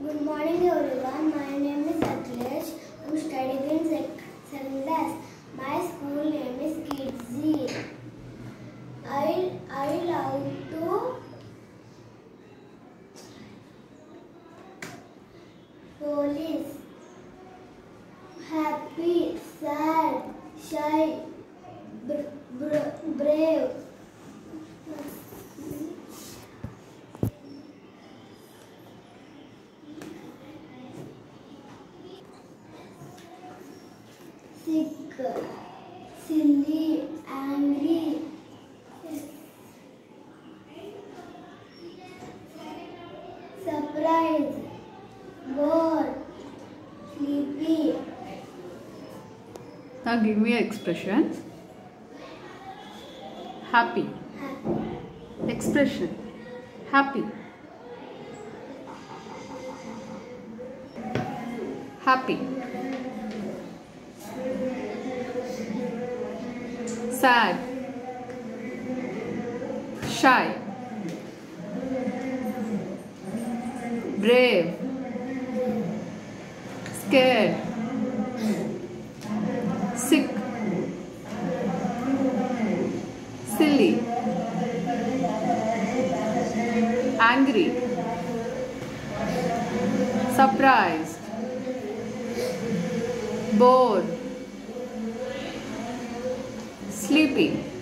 Good morning everyone. My name is Akhilesh. I'm studying in sec- class. My school name is Kidzee. I I love to police. Happy, sad, shy, br- br- brave. Sick, silly, angry, surprised, bored, sleepy, Now give me an expression. Happy. happy, Expression. Happy. Happy. Sad. Shy. Brave. Scared. Sick. Silly. Angry. Surprised. Bored. sleeping